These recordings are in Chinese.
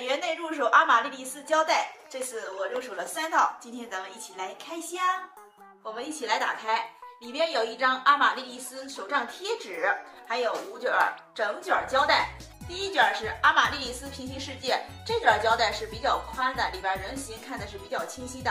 本月内入手阿玛莉莉丝胶带，这次我入手了三套，今天咱们一起来开箱。我们一起来打开，里边有一张阿玛莉莉丝手账贴纸，还有五卷整卷胶带。第一卷是阿玛莉莉丝平行世界，这卷胶带是比较宽的，里边人形看的是比较清晰的。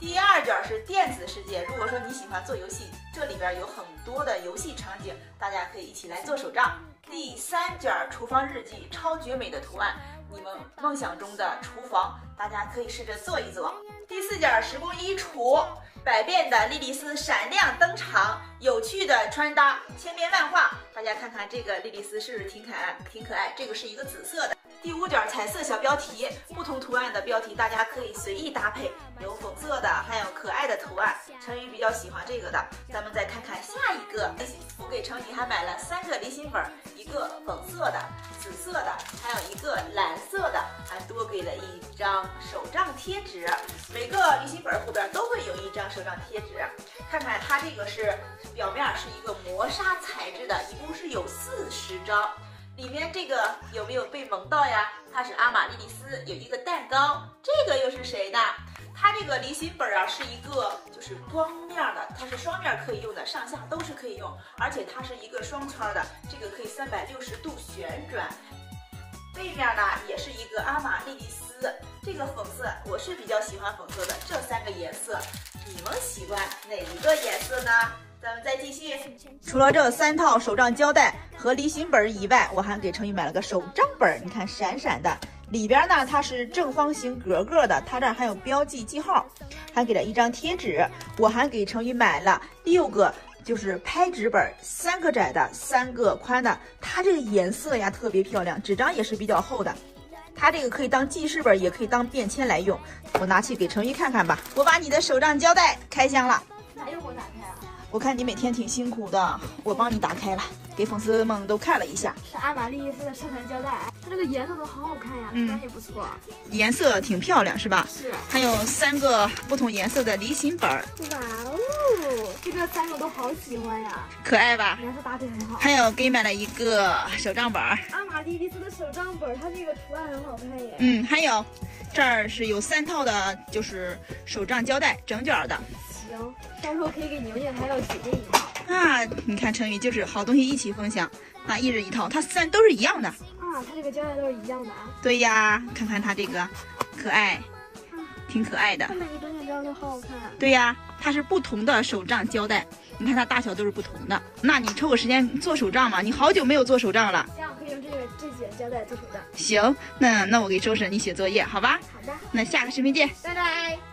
第二卷是电子世界，如果说你喜欢做游戏，这里边有很多的游戏场景，大家可以一起来做手账。第三卷厨房日记，超绝美的图案，你们梦想中的厨房，大家可以试着做一做。第四件时光衣橱，百变的莉莉丝闪亮登场，有趣的穿搭，千变万化，大家看看这个莉莉丝是不是挺可爱？挺可爱，这个是一个紫色的。第五卷彩色小标题，不同图案的标题大家可以随意搭配，有粉色的，还有可爱的图案。成宇比较喜欢这个的，咱们再看看下一个。我给成宇还买了三个离心本，一个粉色的、紫色的，还有一个蓝色的，还多给了一张手账贴纸。每个离心本后边都会有一张手账贴纸。看看它这个是表面是一个磨砂材质的，一共是有四十张。里面这个有没有被萌到呀？它是阿玛莉莉丝，有一个蛋糕。这个又是谁的？它这个离心本啊，是一个就是光面的，它是双面可以用的，上下都是可以用，而且它是一个双圈的，这个可以三百六十度旋转。背面呢也是一个阿玛莉莉丝，这个粉色我是比较喜欢粉色的，这三个颜色，你们喜欢哪一个颜色呢？咱们再继续，除了这三套手账胶带和离心本以外，我还给成宇买了个手账本，你看闪闪的，里边呢它是正方形格格的，它这儿还有标记记号，还给了一张贴纸。我还给成宇买了六个，就是拍纸本，三个窄的，三个宽的。它这个颜色呀特别漂亮，纸张也是比较厚的。它这个可以当记事本，也可以当便签来用。我拿去给成玉看看吧。我把你的手账胶带开箱了。哪有我打开啊？我看你每天挺辛苦的，我帮你打开了，给粉丝们都看了一下。是阿玛莉莉丝的社团胶带，它这个颜色都好好看呀，质感也不错，颜色挺漂亮，是吧？是。还有三个不同颜色的离心本。哇哦，这个三个都好喜欢呀，可爱吧？颜色搭配很好。还有给你买了一个手账本。阿玛莉莉丝的手账本，它这个图案很好看耶。嗯，还有这儿是有三套的，就是手账胶带，整卷的。行，到时候可以给宁宁还有姐姐一套啊！你看成语就是好东西一起分享啊，一人一套，它三都是一样的啊，它这个胶带都是一样的啊。对呀，看看它这个可爱，挺可爱的。它每个整卷胶都好好看。对呀，它是不同的手账胶带，你看它大小都是不同的。那你抽个时间做手账嘛？你好久没有做手账了。这样可以用这个这卷胶带做手账。行，那那我给收拾，你写作业好吧？好的。那下个视频见，拜拜。